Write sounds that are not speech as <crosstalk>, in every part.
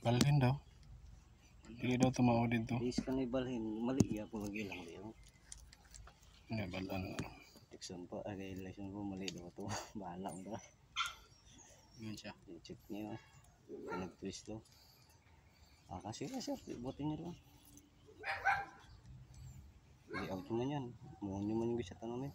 Balhin daw. Dili daw tumawa dito. Is kan ibalhin mali ya kung magilang diyo. Nga balan. Tikson po ay election po mali daw to. <laughs> Bahala mo na. Yan siya. I-check niyo. Nag-twist to. Ah, kasi na sir, ibutin niyo lang. Hindi out naman yan. Muhon nyo man yung bisa tanong eh.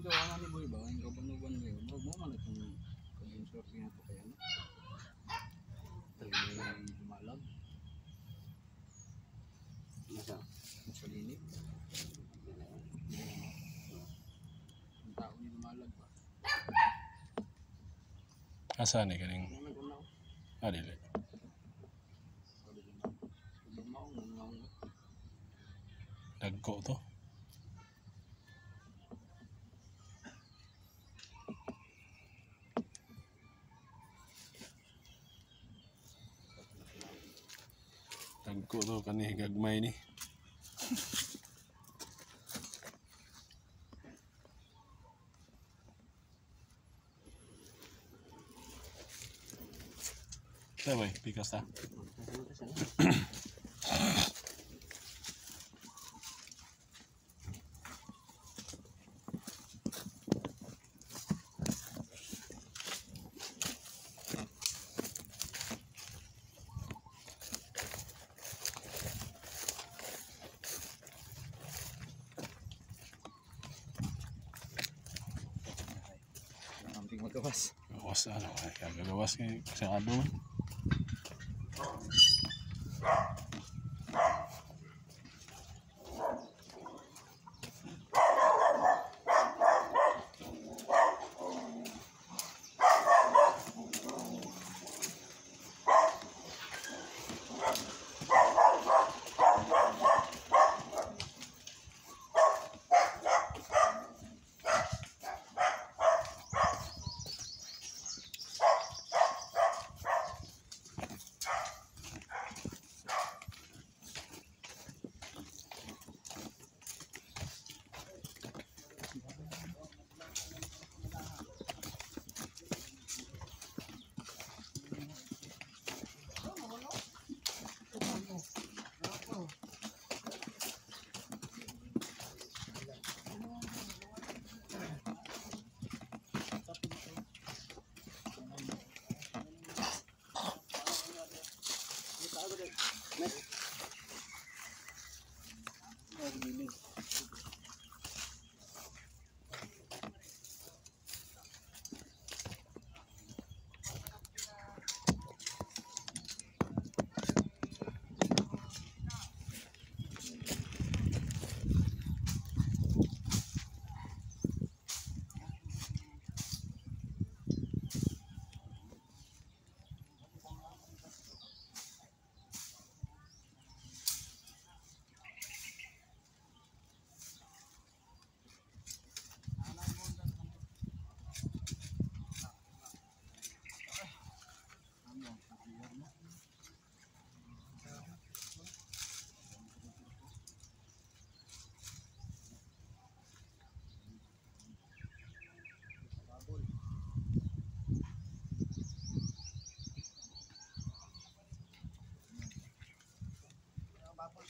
Yung gawa ni Boy ba? Yung kabanuban mo yun. Mo man itong kag-insert niya ito kaya no? Ay, dumalag. Masa? Sa linig. Ang tao ni dumalag ba? Asa ni kaning Ano nagkunaw? ah dili. Sabi ko na. Dumaw, nangaw. Dagko to. Dagko to kani gagmay ni. Sabay, pikas ta. Magawas. Gawas ano, ay gagawas kay sa.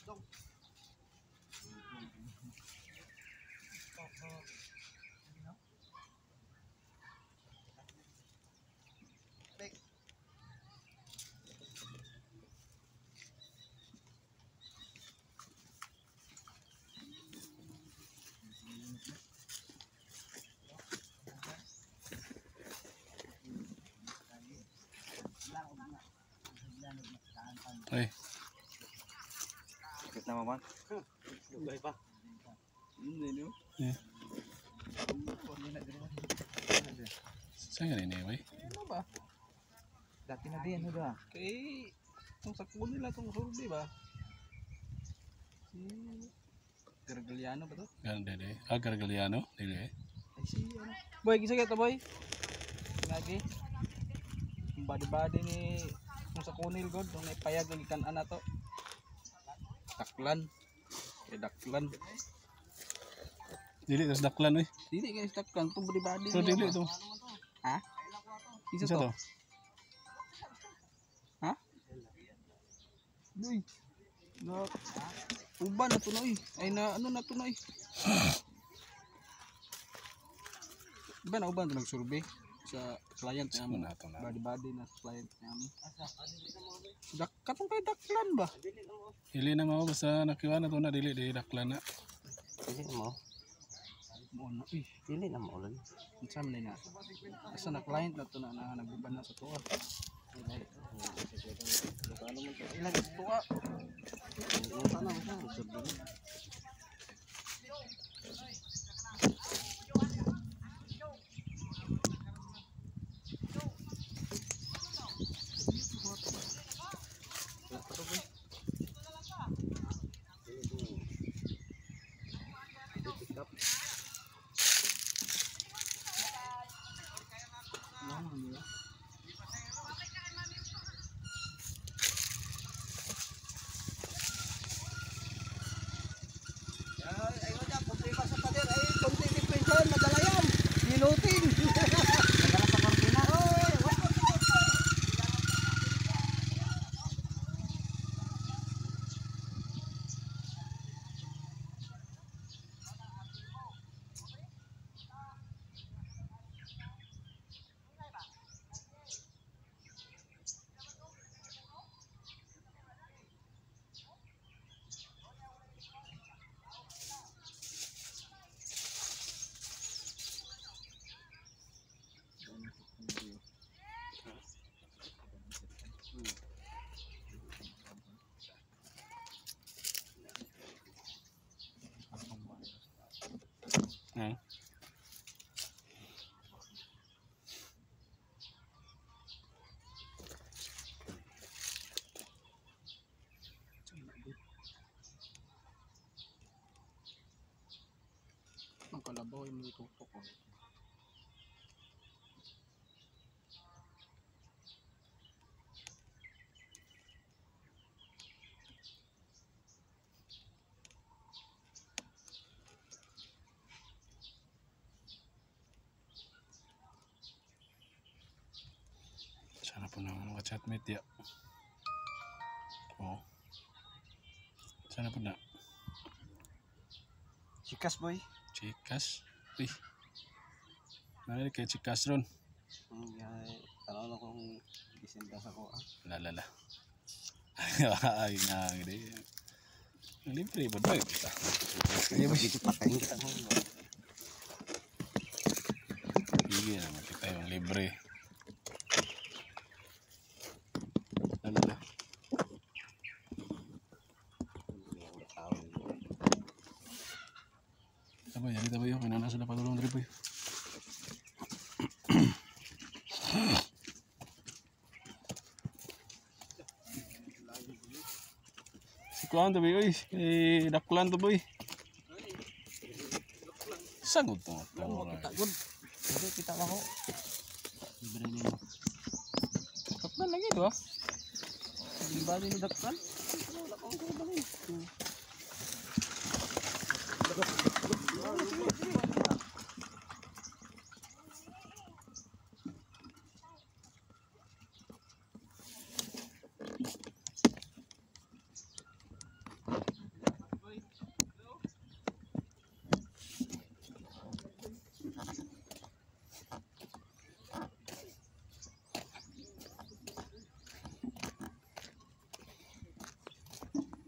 Go. Sakit na maman. Lugay pa. Hindi no? Saan nga rin eh, Ano ba? Dati na din, ano ba? Kay, itong sakbo nila, itong survey ba? Si, Gargaliano ba to? Ganun din eh. Ah, Gargaliano? Dili eh. Ay, si, ano? Boy, gisa boy. Lagi. Yung body-body ni, kung sa kunil god, nung ipayag yung ikan na to. Daklan. Kay daklan. Dili, tas daklan eh. Dili kay daklan, itong body-body Ito, niya dili ito. Ha? Isa to? to. Ha? Uy. Na, uban na to na uy. Ay na ano na to uy. Iba na uban to nagsurvey sa client namin. na ito na? Body body na sa client namin. Dak katong kay daklan ba? Dili na mo, basta nakiwa na to na, dili, dili daklan na. Dili na mo. Mo na uy. Dili na mo ulan. Unsa man na? Asa na client na to na, na nagbuban na sa tuwa. Ilang tuwa. Yung sana mo siya. Ko. Sana po na mga chatmate ya. Oh. Sana po na. Sikas boy. Chikas. Uy. Narinig kay Chikas ron. Hmm, ay, Tanaw na kung gisinda sa ko. Lalala. <laughs> Ay nga hindi. Libre ba ba? Kaya ba dito patayin kita mo? Sige naman kita yung libre. Lalala. Yung kinanasa na dari boy. Si Kuan to boy, oy. Eh, daklan to boy. Sagot to. To. kita ako. Libre nimo. Daklan lagi do ah. Di ba ni daklan? Wala akong kubalin.